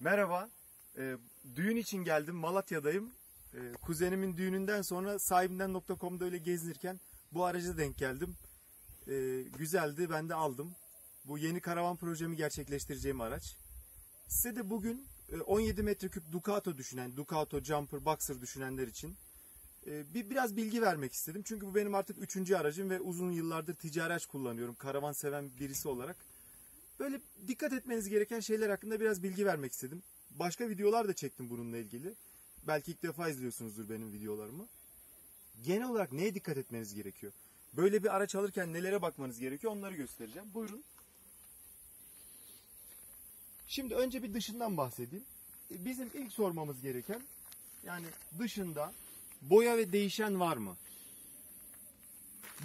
Merhaba. Ee, düğün için geldim. Malatya'dayım. Ee, kuzenimin düğününden sonra sahibinden.com'da öyle gezinirken bu araca denk geldim. Ee, güzeldi. Ben de aldım. Bu yeni karavan projemi gerçekleştireceğim araç. Size de bugün e, 17 metreküp Ducato düşünen, Ducato Jumper Boxer düşünenler için e, bir biraz bilgi vermek istedim. Çünkü bu benim artık üçüncü aracım ve uzun yıllardır ticari araç kullanıyorum. Karavan seven birisi olarak. Böyle dikkat etmeniz gereken şeyler hakkında biraz bilgi vermek istedim. Başka videolar da çektim bununla ilgili. Belki ilk defa izliyorsunuzdur benim videolarımı. Genel olarak neye dikkat etmeniz gerekiyor? Böyle bir araç alırken nelere bakmanız gerekiyor onları göstereceğim. Buyurun. Şimdi önce bir dışından bahsedeyim. E, Bizim ilk sormamız gereken yani dışında boya ve değişen var mı?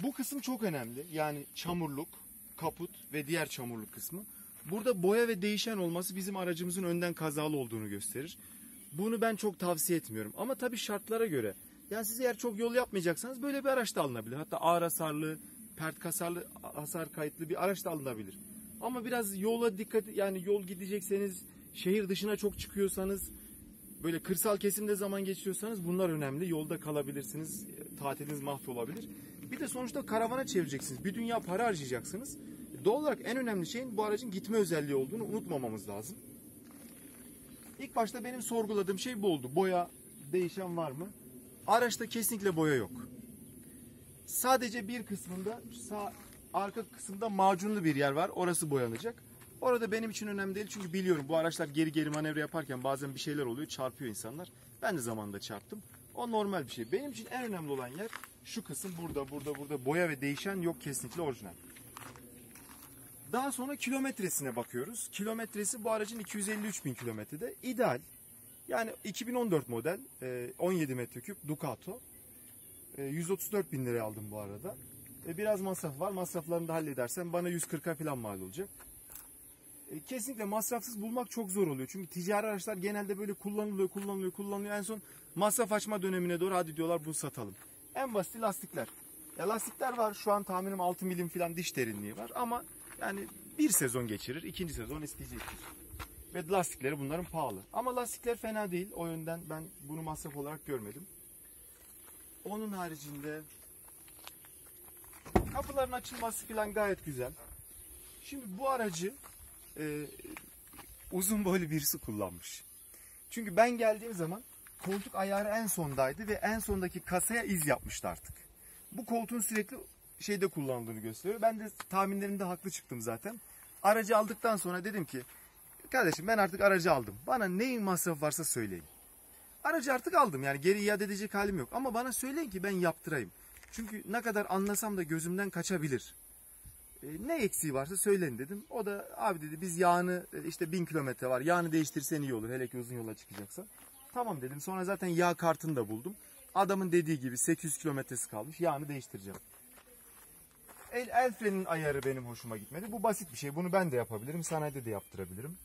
Bu kısım çok önemli. Yani çamurluk, kaput ve diğer çamurluk kısmı. Burada boya ve değişen olması bizim aracımızın önden kazalı olduğunu gösterir. Bunu ben çok tavsiye etmiyorum. Ama tabii şartlara göre. Yani siz eğer çok yol yapmayacaksanız böyle bir araç da alınabilir. Hatta ağır hasarlı, pert hasarlı, hasar kayıtlı bir araç da alınabilir. Ama biraz yola dikkat yani yol gidecekseniz, şehir dışına çok çıkıyorsanız, böyle kırsal kesimde zaman geçiriyorsanız bunlar önemli. Yolda kalabilirsiniz, tatiliniz mahvolabilir. Bir de sonuçta karavana çevireceksiniz. Bir dünya para harcayacaksınız. Doğal olarak en önemli şeyin bu aracın gitme özelliği olduğunu unutmamamız lazım. İlk başta benim sorguladığım şey bu oldu. Boya değişen var mı? Araçta kesinlikle boya yok. Sadece bir kısmında sağ arka kısımda macunlu bir yer var. Orası boyanacak. Orada benim için önemli değil çünkü biliyorum bu araçlar geri geri manevra yaparken bazen bir şeyler oluyor, çarpıyor insanlar. Ben de zamanında çarptım. O normal bir şey. Benim için en önemli olan yer şu kısım burada, burada, burada boya ve değişen yok kesinlikle orijinal. Daha sonra kilometresine bakıyoruz. Kilometresi bu aracın 253 bin kilometrede. ideal. Yani 2014 model e, 17 metreküp Ducato. E, 134 bin liraya aldım bu arada. E, biraz masraf var. Masraflarını da halledersem bana 140'a falan mal olacak. E, kesinlikle masrafsız bulmak çok zor oluyor. Çünkü ticari araçlar genelde böyle kullanılıyor, kullanılıyor, kullanılıyor. En son masraf açma dönemine doğru hadi diyorlar bunu satalım. En basit lastikler. Ya lastikler var. Şu an tahminim 6 milim falan diş derinliği var. Ama yani bir sezon geçirir, ikinci sezon eskiyecektir. Ve lastikleri bunların pahalı. Ama lastikler fena değil. O yönden ben bunu masraf olarak görmedim. Onun haricinde kapıların açılması falan gayet güzel. Şimdi bu aracı e, uzun boylu birisi kullanmış. Çünkü ben geldiğim zaman koltuk ayarı en sondaydı ve en sondaki kasaya iz yapmıştı artık. Bu koltuğun sürekli şeyde kullandığını gösteriyor. Ben de tahminlerimde haklı çıktım zaten. Aracı aldıktan sonra dedim ki kardeşim ben artık aracı aldım. Bana neyin masrafı varsa söyleyin. Aracı artık aldım yani geri iade edecek halim yok. Ama bana söyleyin ki ben yaptırayım. Çünkü ne kadar anlasam da gözümden kaçabilir. E, ne eksiği varsa söyleyin dedim. O da abi dedi biz yağını e, işte bin kilometre var. Yağını değiştirsen iyi olur hele ki uzun yola çıkacaksan. Tamam dedim. Sonra zaten yağ kartını da buldum. Adamın dediği gibi 800 kilometresi kalmış. Yağını değiştireceğim. El, el frenin ayarı benim hoşuma gitmedi. Bu basit bir şey. Bunu ben de yapabilirim. Sanayide de yaptırabilirim.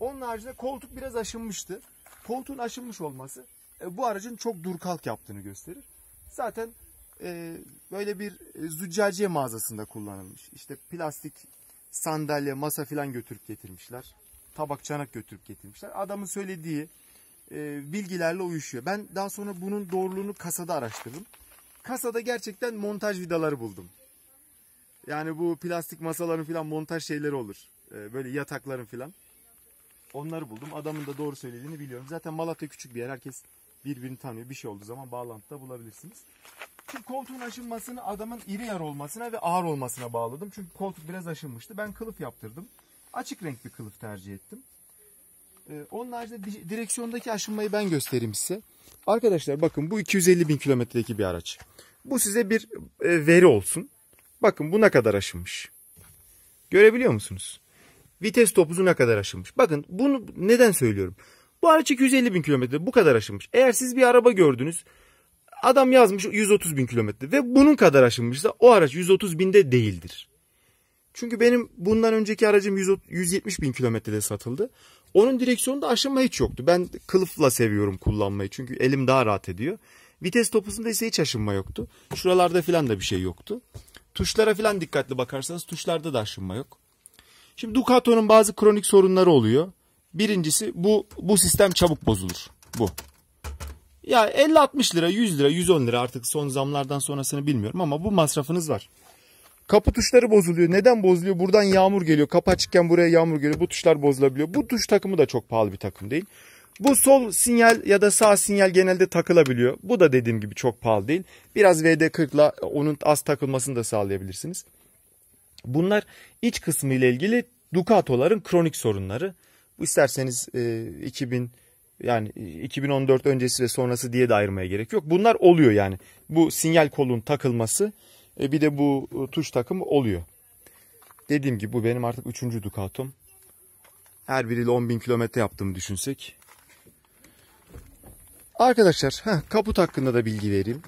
Onun haricinde koltuk biraz aşınmıştı. Koltuğun aşınmış olması e, bu aracın çok dur kalk yaptığını gösterir. Zaten e, böyle bir e, züccaciye mağazasında kullanılmış. İşte plastik sandalye, masa falan götürüp getirmişler. Tabak, çanak götürüp getirmişler. Adamın söylediği e, bilgilerle uyuşuyor. Ben daha sonra bunun doğruluğunu kasada araştırdım. Kasada gerçekten montaj vidaları buldum. Yani bu plastik masaların falan montaj şeyleri olur. E, böyle yatakların falan. Onları buldum. Adamın da doğru söylediğini biliyorum. Zaten Malatya küçük bir yer. Herkes birbirini tanıyor. Bir şey olduğu zaman bağlantıda bulabilirsiniz. Şu koltuğun aşınmasını adamın iri yer olmasına ve ağır olmasına bağladım. Çünkü koltuk biraz aşınmıştı. Ben kılıf yaptırdım. Açık renk bir kılıf tercih ettim. Ee, onun haricinde di- direksiyondaki aşınmayı ben göstereyim size. Arkadaşlar bakın bu 250 bin kilometredeki bir araç. Bu size bir e, veri olsun. Bakın bu ne kadar aşınmış. Görebiliyor musunuz? Vites topuzu ne kadar aşınmış. Bakın bunu neden söylüyorum? Bu araç 250 bin kilometre bu kadar aşınmış. Eğer siz bir araba gördünüz adam yazmış 130 bin kilometre ve bunun kadar aşınmışsa o araç 130 binde değildir. Çünkü benim bundan önceki aracım 100 170 bin kilometrede satıldı. Onun direksiyonunda aşınma hiç yoktu. Ben kılıfla seviyorum kullanmayı çünkü elim daha rahat ediyor. Vites topusunda ise hiç aşınma yoktu. Şuralarda filan da bir şey yoktu. Tuşlara filan dikkatli bakarsanız tuşlarda da aşınma yok. Şimdi Ducato'nun bazı kronik sorunları oluyor. Birincisi bu bu sistem çabuk bozulur. Bu. Ya 50-60 lira, 100 lira, 110 lira artık son zamlardan sonrasını bilmiyorum ama bu masrafınız var. Kapı tuşları bozuluyor. Neden bozuluyor? Buradan yağmur geliyor. Kapı açıkken buraya yağmur geliyor. Bu tuşlar bozulabiliyor. Bu tuş takımı da çok pahalı bir takım değil. Bu sol sinyal ya da sağ sinyal genelde takılabiliyor. Bu da dediğim gibi çok pahalı değil. Biraz VD40 ile onun az takılmasını da sağlayabilirsiniz. Bunlar iç kısmı ile ilgili Ducato'ların kronik sorunları. Bu isterseniz e, 2000 yani 2014 öncesi ve sonrası diye de ayırmaya gerek yok. Bunlar oluyor yani. Bu sinyal kolun takılması e, bir de bu e, tuş takımı oluyor. Dediğim gibi bu benim artık üçüncü Ducato'm. Her biriyle 10 bin kilometre yaptığımı düşünsek. Arkadaşlar heh, kaput hakkında da bilgi vereyim.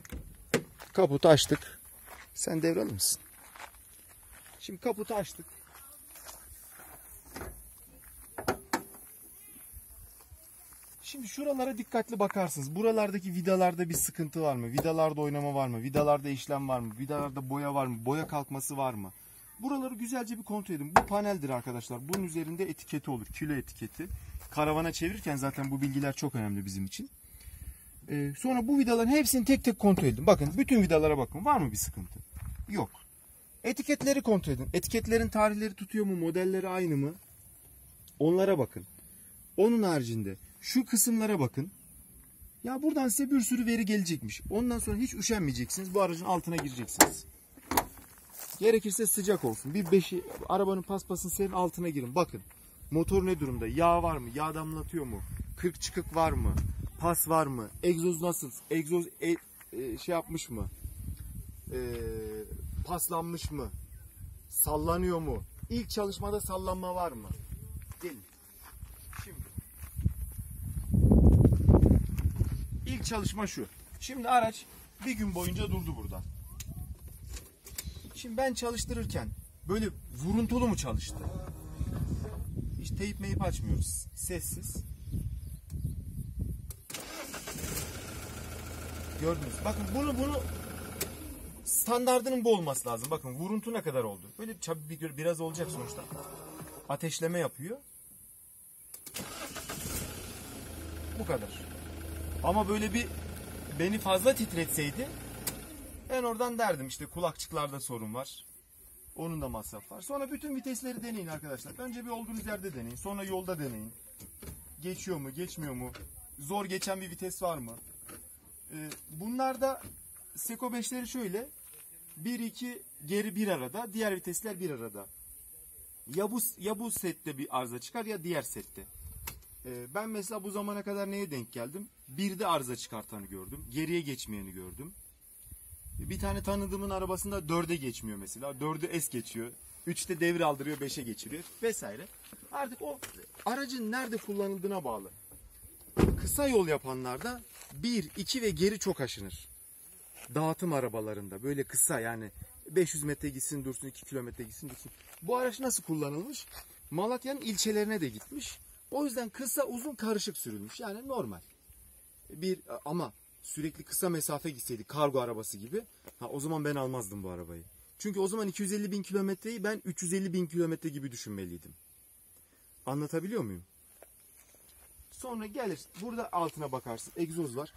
Kaputu açtık. Sen devralır mısın? Şimdi kaputu açtık. Şimdi şuralara dikkatli bakarsınız. Buralardaki vidalarda bir sıkıntı var mı? Vidalarda oynama var mı? Vidalarda işlem var mı? Vidalarda boya var mı? Boya kalkması var mı? Buraları güzelce bir kontrol edin. Bu paneldir arkadaşlar. Bunun üzerinde etiketi olur. Kilo etiketi. Karavana çevirirken zaten bu bilgiler çok önemli bizim için. Ee, sonra bu vidaların hepsini tek tek kontrol edin. Bakın bütün vidalara bakın. Var mı bir sıkıntı? Yok. Etiketleri kontrol edin. Etiketlerin tarihleri tutuyor mu? Modelleri aynı mı? Onlara bakın. Onun haricinde şu kısımlara bakın. Ya buradan size bir sürü veri gelecekmiş. Ondan sonra hiç üşenmeyeceksiniz. Bu aracın altına gireceksiniz. Gerekirse sıcak olsun. Bir beşi arabanın paspasını serin altına girin. Bakın. Motor ne durumda? Yağ var mı? Yağ damlatıyor mu? Kırk çıkık var mı? Pas var mı? Egzoz nasıl? Egzoz e, e, şey yapmış mı? E, paslanmış mı? Sallanıyor mu? İlk çalışmada sallanma var mı? Gelin. İlk çalışma şu. Şimdi araç bir gün boyunca durdu burada. Şimdi ben çalıştırırken böyle vuruntulu mu çalıştı? Hiç teyip meyip açmıyoruz. Sessiz. Gördünüz. Bakın bunu bunu standardının bu olması lazım. Bakın vuruntu ne kadar oldu? Böyle bir biraz olacak sonuçta. Ateşleme yapıyor. Bu kadar. Ama böyle bir beni fazla titretseydi ben oradan derdim işte kulakçıklarda sorun var. Onun da masraf var. Sonra bütün vitesleri deneyin arkadaşlar. Önce bir olduğunuz yerde deneyin. Sonra yolda deneyin. Geçiyor mu, geçmiyor mu? Zor geçen bir vites var mı? Ee, bunlarda Seko 5'leri şöyle. 1-2 geri bir arada. Diğer vitesler bir arada. Ya bu, ya bu sette bir arıza çıkar ya diğer sette. Ee, ben mesela bu zamana kadar neye denk geldim? Bir de arıza çıkartanı gördüm. Geriye geçmeyeni gördüm. Bir tane tanıdığımın arabasında dörde geçmiyor mesela. Dördü es geçiyor. Üçte devir aldırıyor, beşe geçiriyor vesaire. Artık o aracın nerede kullanıldığına bağlı. Kısa yol yapanlarda bir, iki ve geri çok aşınır. Dağıtım arabalarında böyle kısa yani 500 metre gitsin dursun, 2 kilometre gitsin dursun. Bu araç nasıl kullanılmış? Malatya'nın ilçelerine de gitmiş. O yüzden kısa uzun karışık sürülmüş. Yani normal. Bir ama sürekli kısa mesafe gitseydi kargo arabası gibi ha, o zaman ben almazdım bu arabayı. Çünkü o zaman 250 bin kilometreyi ben 350 bin kilometre gibi düşünmeliydim. Anlatabiliyor muyum? Sonra gelir burada altına bakarsın egzoz var.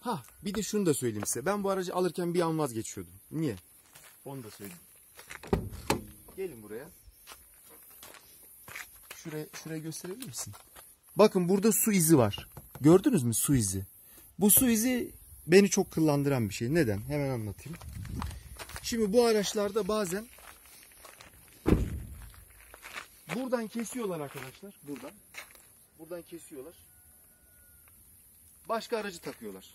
Ha bir de şunu da söyleyeyim size. Ben bu aracı alırken bir an vazgeçiyordum. Niye? Onu da söyleyeyim. Gelin buraya. Şuraya, şuraya gösterebilir misin? Bakın burada su izi var. Gördünüz mü su izi? Bu su izi beni çok kıllandıran bir şey. Neden? Hemen anlatayım. Şimdi bu araçlarda bazen buradan kesiyorlar arkadaşlar. Buradan. Buradan kesiyorlar. Başka aracı takıyorlar.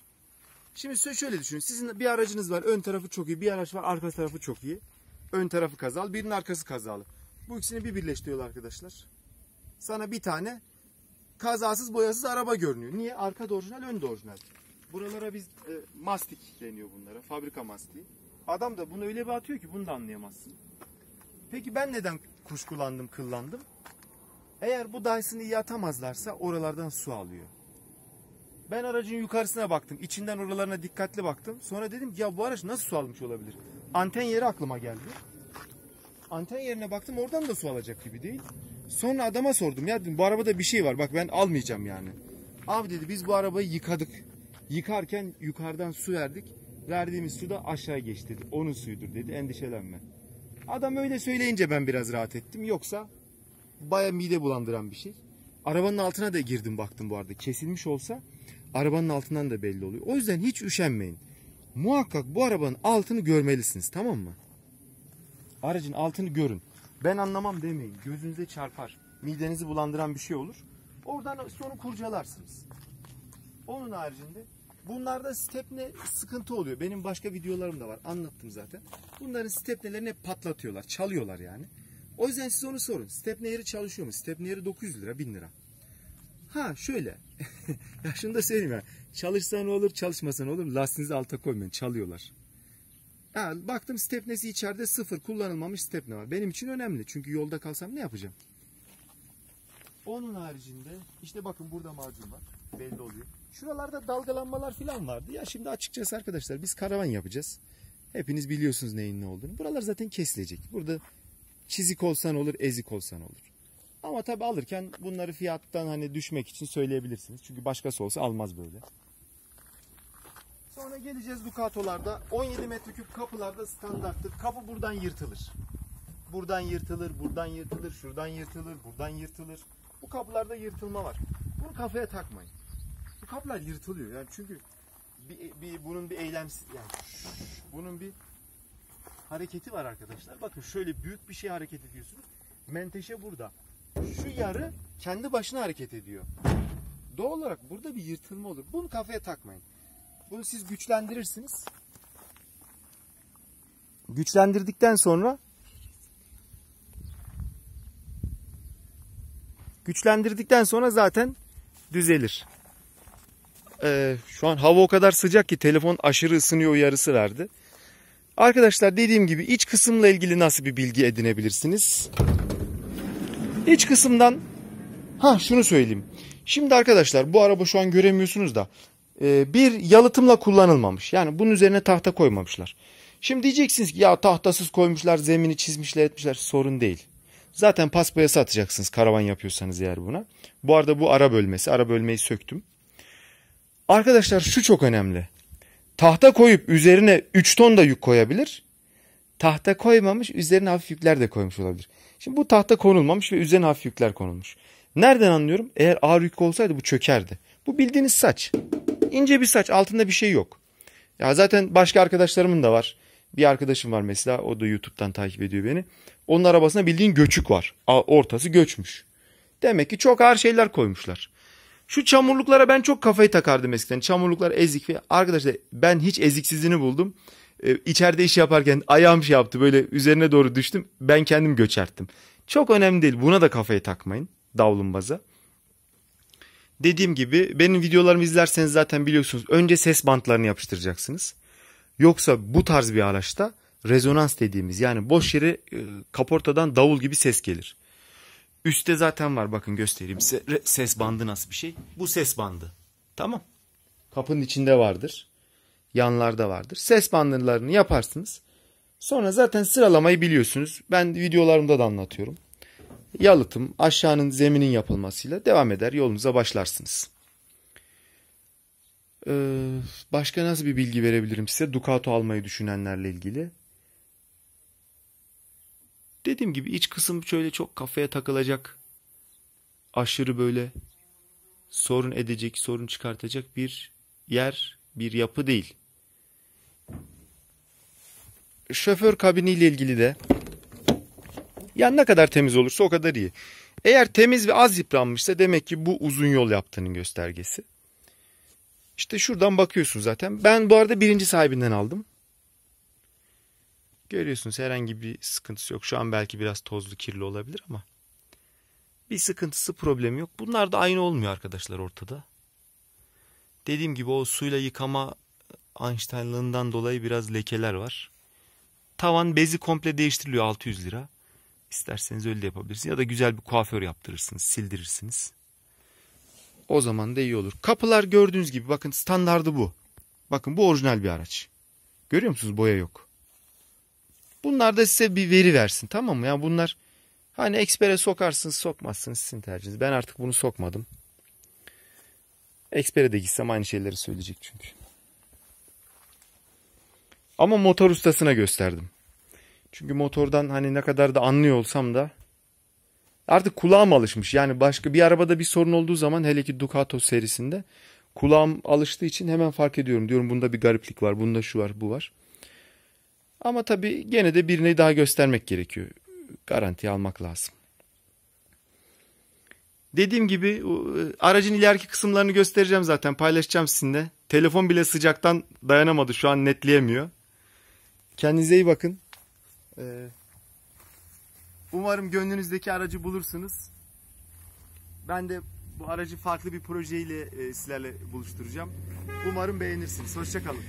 Şimdi size şöyle düşünün. Sizin bir aracınız var. Ön tarafı çok iyi. Bir araç var. Arka tarafı çok iyi. Ön tarafı kazalı. Birinin arkası kazalı. Bu ikisini bir birleştiriyorlar arkadaşlar. Sana bir tane kazasız boyasız araba görünüyor. Niye? Arka da orijinal, ön de orijinal. Buralara biz e, mastik deniyor bunlara. Fabrika mastiği. Adam da bunu öyle bir atıyor ki bunu da anlayamazsın. Peki ben neden kuşkulandım, kıllandım? Eğer bu Dyson'ı iyi atamazlarsa oralardan su alıyor. Ben aracın yukarısına baktım. içinden oralarına dikkatli baktım. Sonra dedim ki ya bu araç nasıl su almış olabilir? Anten yeri aklıma geldi. Anten yerine baktım oradan da su alacak gibi değil. Sonra adama sordum ya dedim, bu arabada bir şey var bak ben almayacağım yani. Abi dedi biz bu arabayı yıkadık. Yıkarken yukarıdan su verdik. Verdiğimiz su da aşağı geçti dedi. Onun suyudur dedi endişelenme. Adam öyle söyleyince ben biraz rahat ettim. Yoksa baya mide bulandıran bir şey. Arabanın altına da girdim baktım bu arada. Kesilmiş olsa arabanın altından da belli oluyor. O yüzden hiç üşenmeyin. Muhakkak bu arabanın altını görmelisiniz tamam mı? Aracın altını görün. Ben anlamam demeyin. Gözünüze çarpar. Midenizi bulandıran bir şey olur. Oradan sonra kurcalarsınız. Onun haricinde bunlarda stepne sıkıntı oluyor. Benim başka videolarım da var. Anlattım zaten. Bunların stepnelerini hep patlatıyorlar. Çalıyorlar yani. O yüzden siz onu sorun. Stepne yeri çalışıyor mu? Stepne yeri 900 lira 1000 lira. Ha şöyle. ya şunu da söyleyeyim ya. Çalışsa ne olur çalışmasa ne olur. Lastiğinizi alta koymayın. Çalıyorlar. Ha, baktım stepnesi içeride sıfır kullanılmamış stepne var. Benim için önemli. Çünkü yolda kalsam ne yapacağım? Onun haricinde işte bakın burada macun var. Belli oluyor. Şuralarda dalgalanmalar falan vardı. Ya şimdi açıkçası arkadaşlar biz karavan yapacağız. Hepiniz biliyorsunuz neyin ne olduğunu. Buralar zaten kesilecek. Burada çizik olsan olur, ezik olsan olur. Ama tabi alırken bunları fiyattan hani düşmek için söyleyebilirsiniz. Çünkü başkası olsa almaz böyle. Sonra geleceğiz Ducato'larda. 17 metreküp kapılarda standarttır. Kapı buradan yırtılır. Buradan yırtılır, buradan yırtılır, şuradan yırtılır, buradan yırtılır. Bu kapılarda yırtılma var. Bunu kafaya takmayın. Bu kapılar yırtılıyor. Yani çünkü bir, bir bunun bir eylem yani bunun bir hareketi var arkadaşlar. Bakın şöyle büyük bir şey hareket ediyorsunuz. Menteşe burada. Şu yarı kendi başına hareket ediyor. Doğal olarak burada bir yırtılma olur. Bunu kafaya takmayın. Bunu siz güçlendirirsiniz. Güçlendirdikten sonra güçlendirdikten sonra zaten düzelir. Ee, şu an hava o kadar sıcak ki telefon aşırı ısınıyor uyarısı verdi. Arkadaşlar dediğim gibi iç kısımla ilgili nasıl bir bilgi edinebilirsiniz? İç kısımdan ha şunu söyleyeyim. Şimdi arkadaşlar bu araba şu an göremiyorsunuz da e, bir yalıtımla kullanılmamış. Yani bunun üzerine tahta koymamışlar. Şimdi diyeceksiniz ki ya tahtasız koymuşlar, zemini çizmişler, etmişler. Sorun değil. Zaten paspaya satacaksınız karavan yapıyorsanız eğer buna. Bu arada bu ara bölmesi. Ara bölmeyi söktüm. Arkadaşlar şu çok önemli. Tahta koyup üzerine 3 ton da yük koyabilir. Tahta koymamış üzerine hafif yükler de koymuş olabilir. Şimdi bu tahta konulmamış ve üzerine hafif yükler konulmuş. Nereden anlıyorum? Eğer ağır yük olsaydı bu çökerdi. Bu bildiğiniz saç. İnce bir saç altında bir şey yok. Ya zaten başka arkadaşlarımın da var. Bir arkadaşım var mesela o da YouTube'dan takip ediyor beni. Onun arabasında bildiğin göçük var. Ortası göçmüş. Demek ki çok ağır şeyler koymuşlar. Şu çamurluklara ben çok kafayı takardım eskiden. Çamurluklar ezik arkadaşlar ben hiç eziksizini buldum. Ee, içeride iş yaparken ayağım şey yaptı böyle üzerine doğru düştüm. Ben kendim göçerttim. Çok önemli değil. Buna da kafayı takmayın. Davlumbaza. Dediğim gibi benim videolarımı izlerseniz zaten biliyorsunuz. Önce ses bantlarını yapıştıracaksınız. Yoksa bu tarz bir araçta rezonans dediğimiz yani boş yere e, kaportadan davul gibi ses gelir. Üste zaten var bakın göstereyim size ses bandı nasıl bir şey. Bu ses bandı. Tamam. Kapının içinde vardır. Yanlarda vardır. Ses bandlarını yaparsınız. Sonra zaten sıralamayı biliyorsunuz. Ben videolarımda da anlatıyorum. Yalıtım aşağının zeminin yapılmasıyla devam eder. Yolunuza başlarsınız. Ee, başka nasıl bir bilgi verebilirim size? Ducato almayı düşünenlerle ilgili. Dediğim gibi iç kısım şöyle çok kafaya takılacak. Aşırı böyle sorun edecek, sorun çıkartacak bir yer, bir yapı değil. Şoför kabini ile ilgili de yani ne kadar temiz olursa o kadar iyi. Eğer temiz ve az yıpranmışsa demek ki bu uzun yol yaptığının göstergesi. İşte şuradan bakıyorsun zaten. Ben bu arada birinci sahibinden aldım. Görüyorsunuz herhangi bir sıkıntısı yok. Şu an belki biraz tozlu kirli olabilir ama bir sıkıntısı problemi yok. Bunlar da aynı olmuyor arkadaşlar ortada. Dediğim gibi o suyla yıkama Einstein'lığından dolayı biraz lekeler var. Tavan bezi komple değiştiriliyor 600 lira. İsterseniz öyle de yapabilirsiniz. Ya da güzel bir kuaför yaptırırsınız, sildirirsiniz. O zaman da iyi olur. Kapılar gördüğünüz gibi bakın standardı bu. Bakın bu orijinal bir araç. Görüyor musunuz boya yok. Bunlar da size bir veri versin tamam mı? Yani bunlar Hani ekspere sokarsınız sokmazsınız sizin tercihiniz. Ben artık bunu sokmadım. Ekspere de gitsem aynı şeyleri söyleyecek çünkü. Ama motor ustasına gösterdim. Çünkü motordan hani ne kadar da anlıyor olsam da artık kulağım alışmış. Yani başka bir arabada bir sorun olduğu zaman hele ki Ducato serisinde kulağım alıştığı için hemen fark ediyorum. Diyorum bunda bir gariplik var, bunda şu var, bu var. Ama tabii gene de birine daha göstermek gerekiyor. Garanti almak lazım. Dediğim gibi aracın ileriki kısımlarını göstereceğim zaten paylaşacağım sizinle. Telefon bile sıcaktan dayanamadı şu an netleyemiyor. Kendinize iyi bakın. Ee, umarım gönlünüzdeki aracı bulursunuz. Ben de bu aracı farklı bir projeyle e, sizlerle buluşturacağım. Umarım beğenirsiniz. Hoşçakalın.